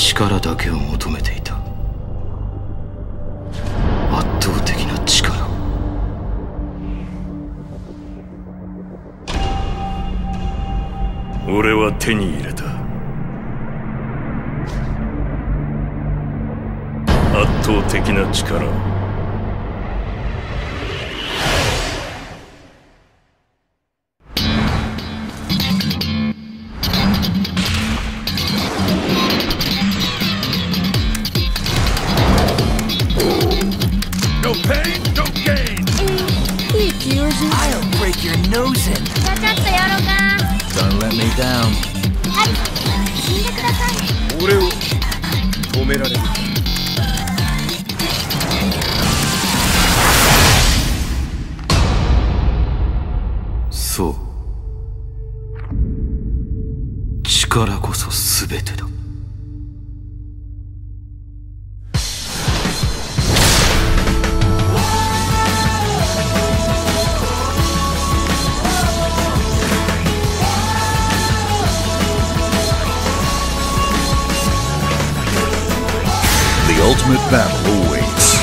力だけを求めていた。圧倒的な力。俺は手に入れた。圧倒的な力 No pain, no gain. I'll break your nose in. じゃあちょっとやろうか Don't let me down. はい死んでください俺を止められるそう力こそ全てだ The ultimate battle awaits.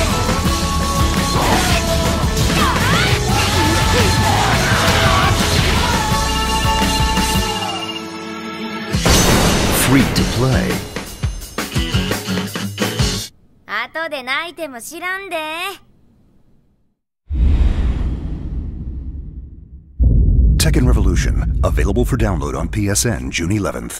Free to play. 後で泣いても知らんで Tekken Revolution, available for download on PSN June 11th.